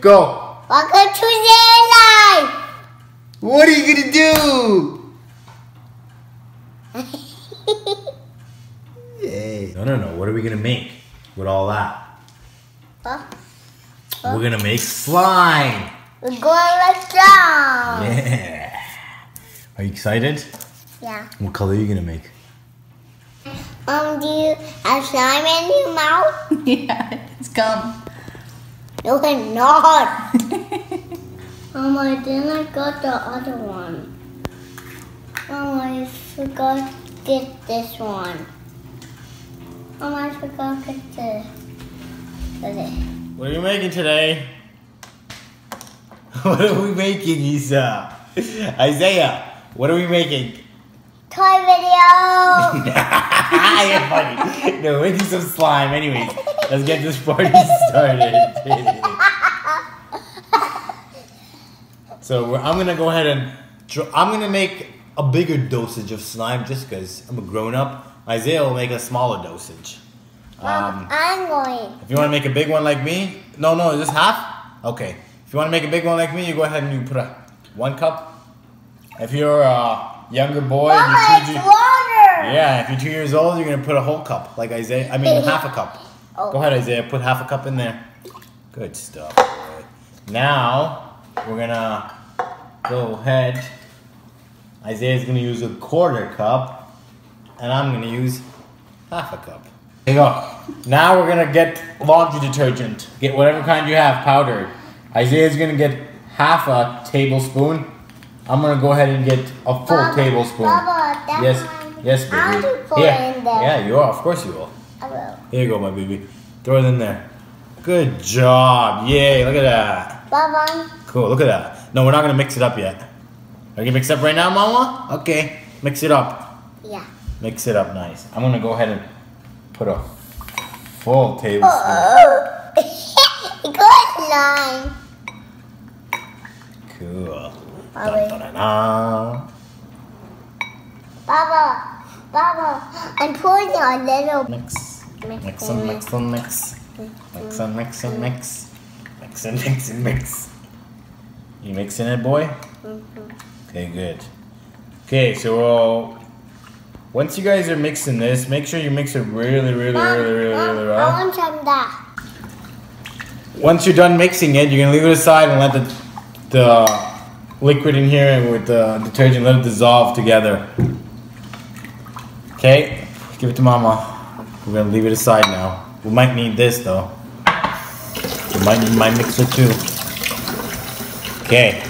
Go. Welcome to their life. What are you gonna do? Yay. No, no, no. What are we gonna make with all that? Huh? We're gonna make slime. We're going to slime. Yeah. Are you excited? Yeah. What color are you gonna make? Um, do you have slime in your mouth? yeah, it's gum. No, it's not. um, I didn't got the other one. Um, I forgot to get this one. Um, I forgot to get this. Okay. What are you making today? what are we making, Isa? Isaiah, what are we making? Toy video. You're funny. No, we're making some slime. Anyways, let's get this party started. So I'm gonna go ahead and I'm gonna make a bigger dosage of slime just because I'm a grown up. Isaiah will make a smaller dosage. Um, I'm going. if you want to make a big one like me, no, no, is this half? Okay. If you want to make a big one like me, you go ahead and you put a one cup. If you're a younger boy, Mama, you're two, water. yeah, if you're two years old, you're gonna put a whole cup, like Isaiah. I mean, half a cup. Oh. Go ahead, Isaiah. Put half a cup in there. Good stuff. boy. Now we're gonna go ahead. Isaiah's gonna use a quarter cup, and I'm gonna use half a cup. There you go. Now we're gonna get laundry detergent. Get whatever kind you have powdered. Isaiah's gonna get half a tablespoon. I'm gonna go ahead and get a full Baba, tablespoon. Baba, yes, one, yes, baby. I'll pour Here. in there. Yeah, you are. Of course you will. I will. Here you go, my baby. Throw it in there. Good job. Yay, look at that. Baba. Cool, look at that. No, we're not gonna mix it up yet. Are you gonna mix it up right now, Mama? Okay, mix it up. Yeah. Mix it up nice. I'm gonna go ahead and put a full tablespoon. Oh. Good line. Cool. Baba. Dun. Baba. Baba. I'm putting a little. Mix. Mix, Mix and mix and mix. Mix and mix and mix. Mix and mix and mix. You mixing it, boy? Okay, good. Okay, so uh, once you guys are mixing this, make sure you mix it really, really, Mom, really, really, Mom, really I well. want some that. Once you're done mixing it, you're gonna leave it aside and let the the liquid in here with the detergent let it dissolve together. Okay, give it to Mama. We're gonna leave it aside now. We might need this though. We might need my mixer too. Okay,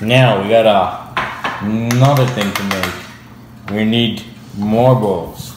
now we got a, another thing to make. We need more bowls.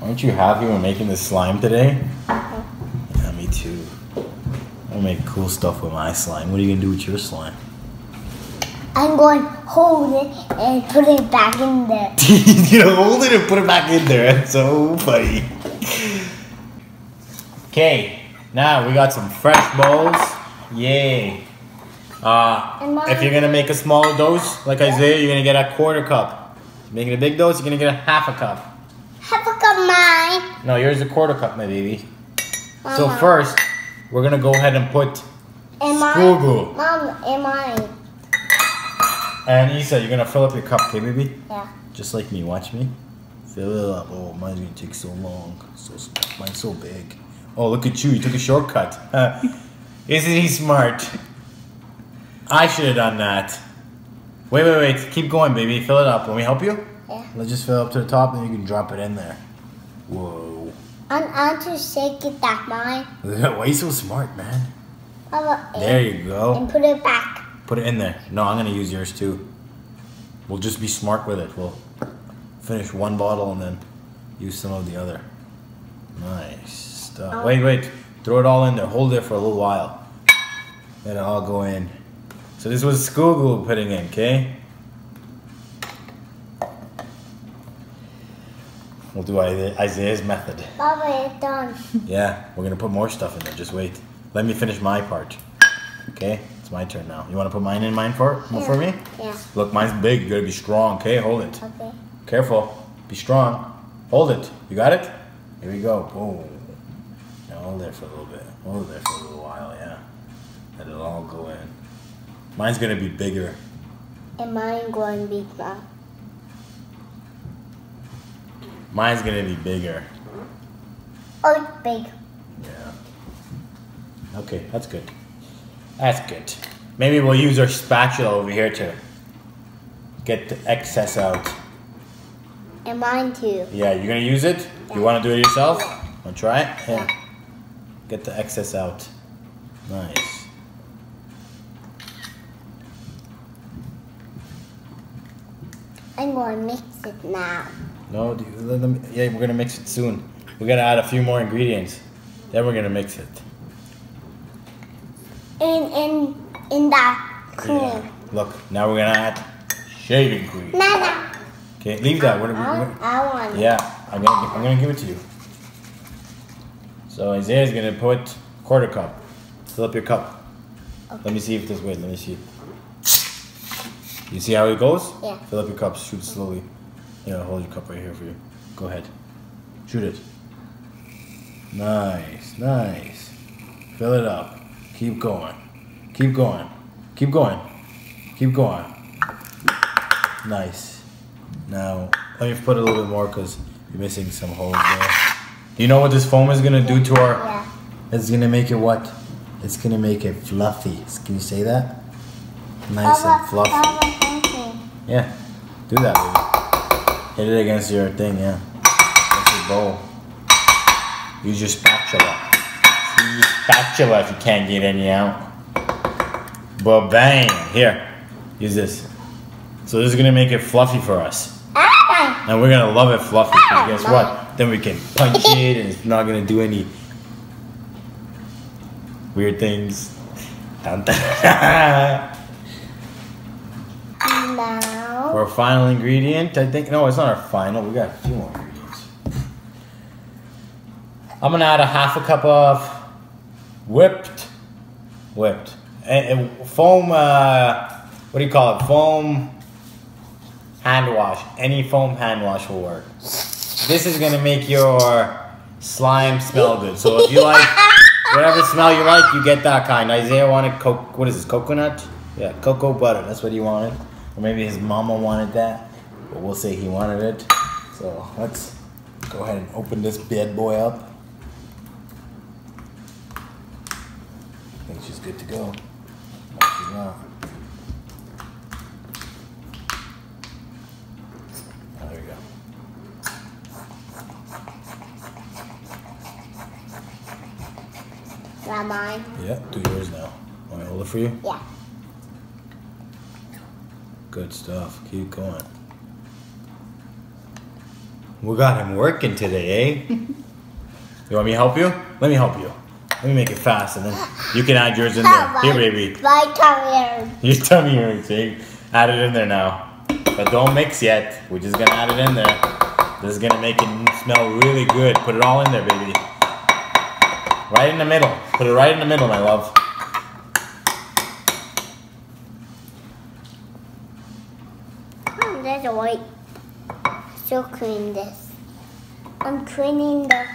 Aren't you happy we're making this slime today? Uh-huh. Yeah, me too. I make cool stuff with my slime. What are you gonna do with your slime? I'm going to hold it and put it back in there. you know, hold it and put it back in there. That's so funny. Okay, now we got some fresh bowls. Yay. Uh, if you're gonna make a smaller dose, like Isaiah, you're gonna get a quarter cup. Making a big dose, you're gonna get a half a cup. Half a cup mine. No, yours is a quarter cup, my baby. So first, we're gonna go ahead and put Am I? school glue. Mom, am I? And Isa, you're gonna fill up your cup, okay, baby? Yeah. Just like me. Watch me. Fill it up. Oh, mine's gonna take so long. So small. Mine's so big. Oh, look at you. You took a shortcut. Isn't he smart? I should have done that. Wait, wait, wait. Keep going, baby. Fill it up. Let me help you? Yeah. Let's just fill it up to the top, and you can drop it in there. Whoa. I'm, I'm to shake it that mine. Why are you so smart, man? There you go. And put it back. Put it in there. No, I'm gonna use yours too. We'll just be smart with it. We'll finish one bottle and then use some of the other. Nice stuff. Uh, wait, wait. Throw it all in there. Hold it for a little while. Let it all go in. So this was school glue putting in, okay? We'll do Isaiah's method. Baba, it's done. Yeah, we're gonna put more stuff in there. Just wait. Let me finish my part. Okay, it's my turn now. You wanna put mine in mine for for me? Yeah. Look, mine's big. You gotta be strong. Okay, hold it. Okay. Careful. Be strong. Hold it. You got it? Here we go. Boom. There for a little bit. Hold it there for a little while, yeah. Let it all go in. Mine's gonna be bigger. And mine going to be big. Mine's gonna be bigger. Oh, it's big. Yeah. Okay, that's good. That's good. Maybe we'll use our spatula over here to get the excess out. And mine too. Yeah, you're gonna use it? You wanna do it yourself? Wanna try it? Yeah. Get the excess out. Nice. I'm going to mix it now. No, do- let them, yeah, we're gonna mix it soon. We gotta add a few more ingredients. Then we're gonna mix it. In in in that cream. Yeah. Look, now we're gonna add shaving cream. No. Okay, leave that. What, I, what, I want. yeah, I'm gonna, I'm gonna give it to you. So Isaiah's gonna put quarter cup. Fill up your cup. Let me see if this. Wait, let me see. You see how it goes? Yeah. Fill up your cup. Shoot slowly. Yeah, I'll hold your cup right here for you. Go ahead. Shoot it. Nice, nice. Fill it up. Keep going. Keep going. Keep going. Keep going. Nice. Now, let me put a little bit more because you're missing some holes there. You know what this foam is going to do to our... Yeah. It's going to make it what? It's going to make it fluffy. Can you say that? Nice and fluffy. Yeah. Do that, baby. Hit it against your thing, yeah. Against your bowl. Use your spatula. Use your spatula if you can't get any out. But bang! Here. Use this. So this is gonna make it fluffy for us. Ah! And we're gonna love it fluffy, 'cause guess what? Then we can punch it and it's not gonna do any weird things. Dun, dun. Now. For our final ingredient, I think no, it's not our final. We got a few more ingredients. I'm gonna add a half a cup of whipped, whipped, and, and foam. Uh, what do you call it? Foam hand wash. Any foam hand wash will work. This is gonna make your slime smell good. So if you like whatever smell you like, you get that kind. Isaiah wanted coke. What is this? Coconut? Yeah, cocoa butter. That's what he wanted. Or maybe his mama wanted that. But we'll say he wanted it. So let's go ahead and open this bad boy up. I think she's good to go. No, she's not. Oh, there we go. That mine. Yeah, do yours now. Want to hold it for you? Yeah. Good stuff. Keep going. We got him working today, eh? you want me to help you? Let me help you. Let me make it fast, and then you can add yours in there. Here, baby. My tongue Your tummy hurts, eh? Add it in there now. But don't mix yet. We're just gonna add it in there. This is gonna make it smell really good. Put it all in there, baby. Right in the middle. Put it right in the middle, my love. Oh, there's a white. Still clean this. I'm cleaning the,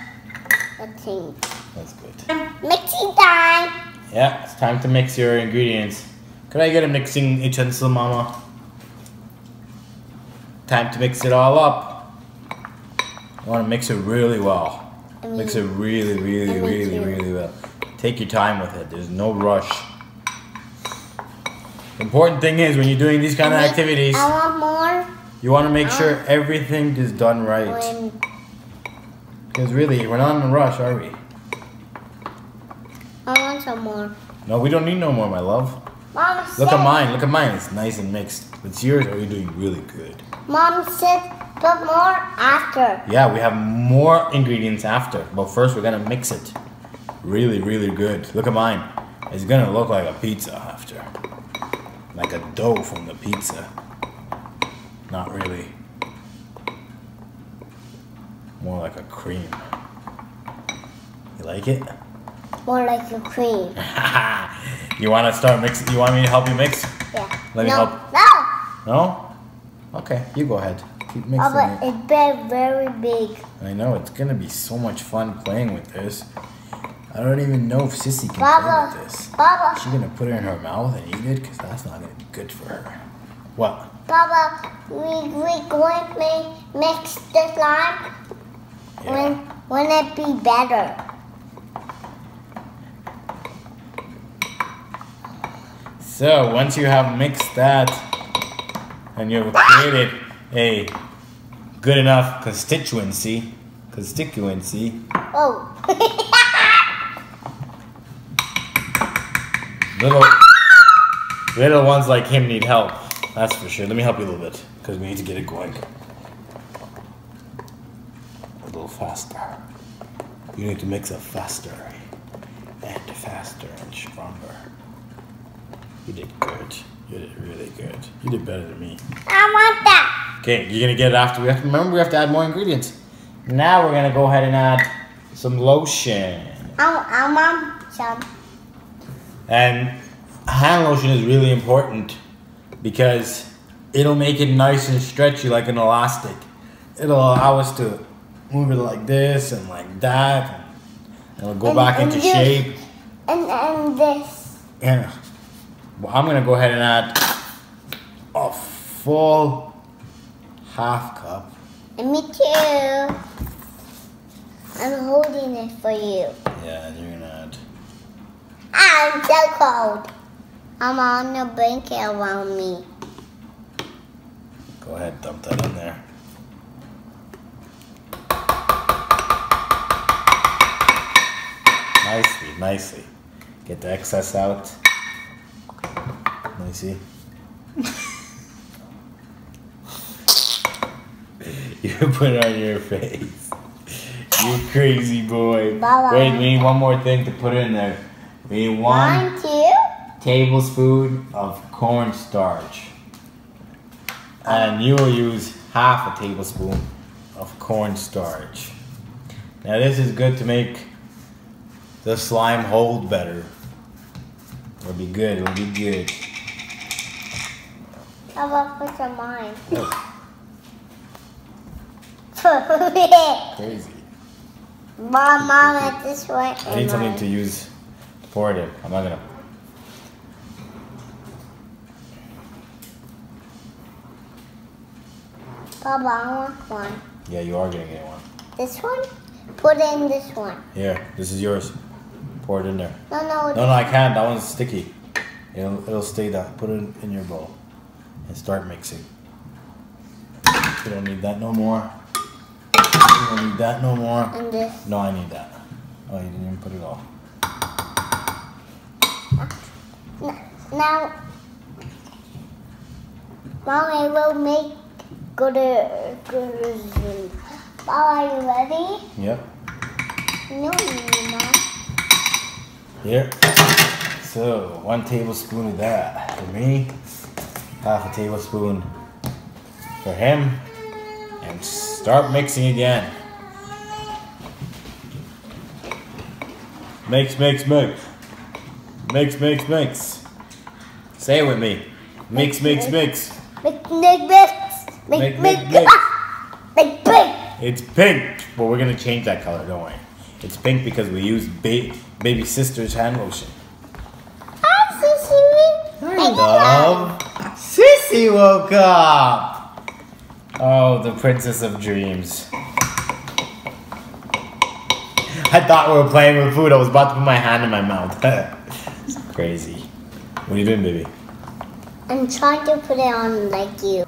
the thing. That's good. Mixing time. Yeah, it's time to mix your ingredients. Could I get a mixing utensil, Mama? Time to mix it all up. You want to mix it really well. Mix it really, really, I really, too. really well. Take your time with it. There's no rush. Important thing is when you're doing these kind of activities, I want more. you want to make sure ah. everything is done right. Because really, we're not in a rush, are we? I want some more. No, we don't need no more, my love. Mom Look said, at mine. Look at mine. It's nice and mixed. It's yours. Oh, are you doing really good? Mom said, but more after. Yeah, we have more ingredients after, but first we're gonna mix it. Really, really good. Look at mine. It's gonna look like a pizza after. Like a dough from the pizza. Not really. More like a cream. You like it? More like a cream. you wanna start mixing? You want me to help you mix? Yeah. Let me no, help. No. No? Okay, you go ahead. Keep mixing Oh, but it. it's very, very big. I know it's gonna be so much fun playing with this. I don't even know if Sissy can play with this. Baba, Is she gonna put it in her mouth and eat it? Cause that's not gonna be good for her. What? Baba, we we going to mix the slime. Yeah. When when it be better? So once you have mixed that and you've created a good enough constituency, constituency, Oh, little little ones like him need help. That's for sure. Let me help you a little bit because we need to get it going. A little faster. You need to mix up faster and faster and stronger. You did good. You did really good. You did better than me. I want that. Okay, you're gonna get it after. We have to remember we have to add more ingredients. Now we're gonna go ahead and add some lotion. I I want some. And hand lotion is really important because it'll make it nice and stretchy like an elastic. It'll allow us to move it like this and like that. And it'll go And- back and into you- shape. And and this. Yeah. Well, I'm gonna go ahead and add a full half cup. And me too. I'm holding it for you. Yeah, you're gonna add. I'm so cold. I'm on the blanket around me. Go ahead, dump that in there. Nicely, nicely. Get the excess out. Let me see. you put on your face. You crazy boy. Bye-bye. Wait, we need one more thing to put in there. We need one One, two. tablespoon of cornstarch. And you will use half a tablespoon of cornstarch. Now this is good to make the slime hold better. It'll be good, it'll be good. How about put some mine? Crazy. Mom, mom, at this way. I need something to use to pour it in. I'm not gonna. Papa, I want one. Yeah, you are gonna get one. This one? Put in this one. Here, this is yours. Pour it in there. No, no. No, no, I can't. That one's sticky. It'll, it'll stay that. Put it in, in your bowl and start mixing. You don't need that no more. You don't need that no more. And this. No, I need that. Oh, you didn't even put it all. Now, Mom, I will make good. good. Mom, are you ready? Yep. No, Mom. Here. So, one tablespoon of that for me. Half a tablespoon for him. And start mixing again. Mix, mix, mix. Mix, mix, mix. Say it with me. Mix, mix, mix. Make, make, mix. Make, Make, make, make, mix. Make, big. It's pink. But we're gonna change that color, don't worry. It's pink because we use ba- baby sister's hand lotion. Hi, Sissy. Make it Love. Sissy woke up. Oh, the princess of dreams. I thought we were playing with food. I was about to put my hand in my mouth. it's crazy. What are you doing, baby? I'm trying to put it on like you.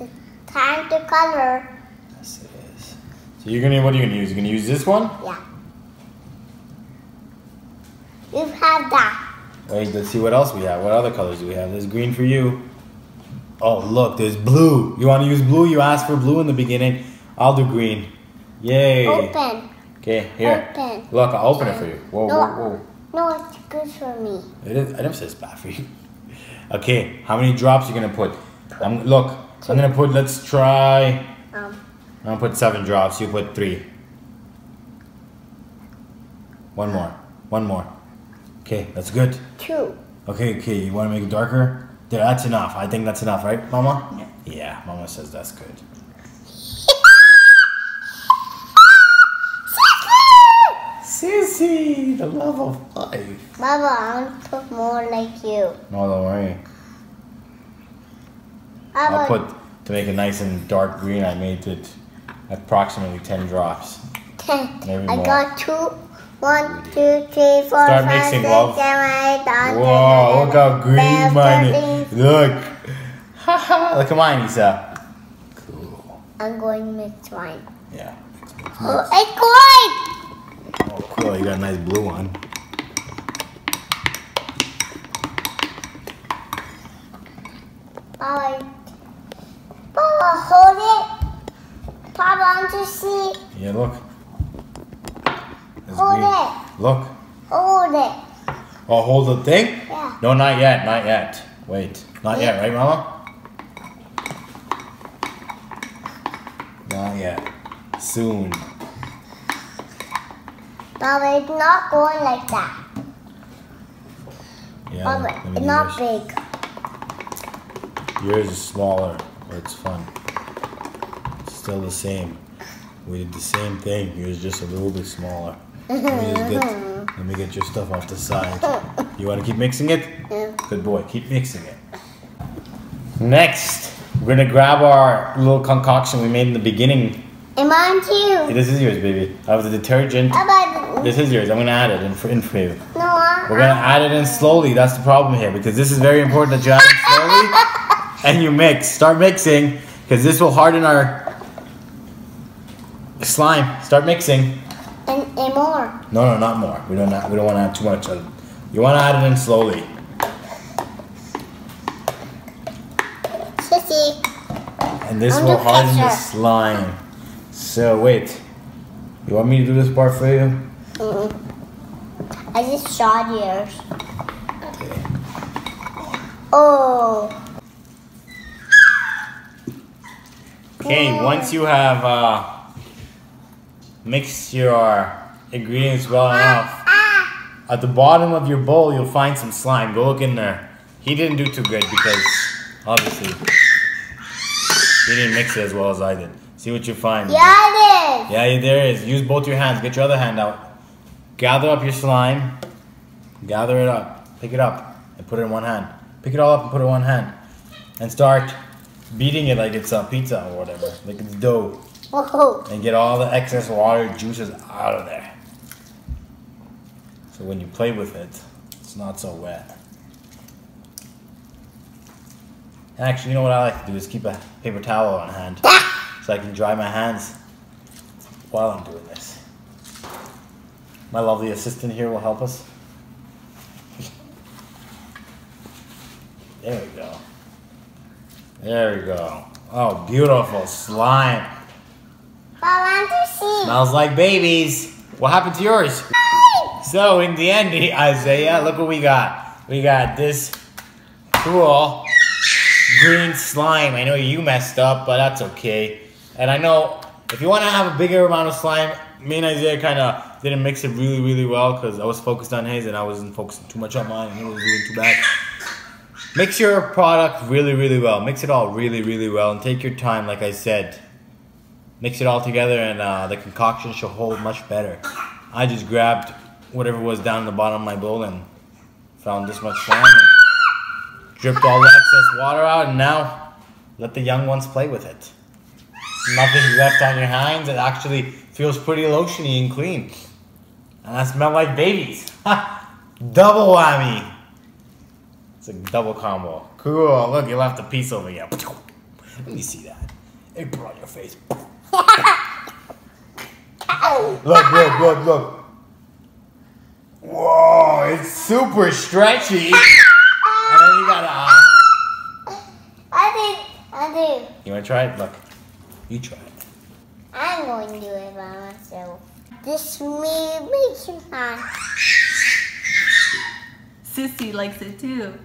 It's time to color. Yes, it is. So you're gonna. What are you gonna use? You're gonna use this one? Yeah. You have that. Wait, let's see what else we have. What other colors do we have? There's green for you. Oh, look, there's blue. You want to use blue? You asked for blue in the beginning. I'll do green. Yay. Open. Okay, here. Open. Look, I'll open it for you. Whoa, No. whoa, whoa. No, it's good for me. It is, I never said it's bad for you. Okay, how many drops you gonna put? I'm, look, I'm gonna put, let's try, Um, I'm gonna put seven drops. You put three. One more. One more. Okay, that's good. two. Okay, okay, you wanna make it darker? There, that's enough. I think that's enough, right, Mama? Yeah, Mama says that's good. Sissy, the love of life. Mama, I want to put more like you. No, don't worry. I'll put, to make it nice and dark green, I made it approximately 10 drops. ten. maybe I more. got two. One, two, three, four, Start five, mixing, six, love. seven, eight, nine, ten, Whoa, look how green twelve, mine is. Look. Look at mine, Isa. Cool. I'm going to mix mine. Yeah. mix, mix, mix. Oh, it's going! Oh, cool. You got a nice blue one. Baba, Baba, hold it. Papa, I want to see. Yeah, look. Hold green. it. Look. Hold it. Oh, hold the thing? Yeah. No, not yet. Not yet. Wait. Not yet, right, Mama? Not yet. Soon. Baba, it's not going like that. Yeah. Me it's not yours. big. Yours is smaller, but it's fun. It's still the same. We did the same thing. Yours is just a little bit smaller. Let me just get, let me get your stuff off the side. You want to keep mixing it? Yeah. Good boy. Keep mixing it. Next, we're gonna grab our little concoction we made in the beginning. And mine too. This is yours, baby. Of the detergent. This is yours. I'm gonna add it in for, in for you. no, I, We're gonna add it in slowly. That's the problem here because this is very important that you add it slowly and you mix. Start mixing because this will harden our slime. Start mixing. And, more. No, no, not more. We don't. We don't want to add too much. of it. You want to add it in slowly. Sissy. And this I'm will harden the slime. So wait. You want me to do this part for you? Mm-mm. I just shot yours. Okay. Oh. Okay, once you have uh, mixed your ingredients well enough, at the bottom of your bowl you'll find some slime. Go look in there. He didn't do too good because obviously he didn't mix it as well as I did. See what you find. Yeah, it is. Yeah, yeah, there is. Use both your hands. Get your other hand out. Gather up your slime. Gather it up. Pick it up and put it in one hand. Pick it all up and put it in one hand. And start beating it like it's a pizza or whatever. Like it's dough. Whoa. And get all the excess water juices out of there. So when you play with it, it's not so wet. Actually, you know what I like to do is keep a paper towel on hand ah! so I can dry my hands while I'm doing this. My lovely assistant here will help us. There we go. There we go. Oh, beautiful slime. I want to see. Smells like babies. What happened to yours? So in the end, Isaiah, look what we got. We got this cool green slime. I know you messed up, but that's okay. And I know if you want to have a bigger amount of slime, me and Isaiah kind of didn't mix it really, really well because I was focused on his and I wasn't focusing too much on mine and he was doing too bad. Mix your product really, really well. Mix it all really, really well and take your time, like I said mix it all together and uh, the concoction should hold much better. I just grabbed whatever was down in the bottom of my bowl and found this much slime and dripped all the excess water out and now let the young ones play with it. Nothing left on your hands. It actually feels pretty lotiony and clean. And I smell like babies. double whammy. It's a double combo. Cool. Look, you left a piece over here. Let me see that. It brought your face. Look, look, look, look. Whoa, it's super stretchy. and then you gotta. Uh... I do. I do. You wanna try it? Look, you try it. I'm going to do it by myself. This me makes me hot. Sissy likes it too.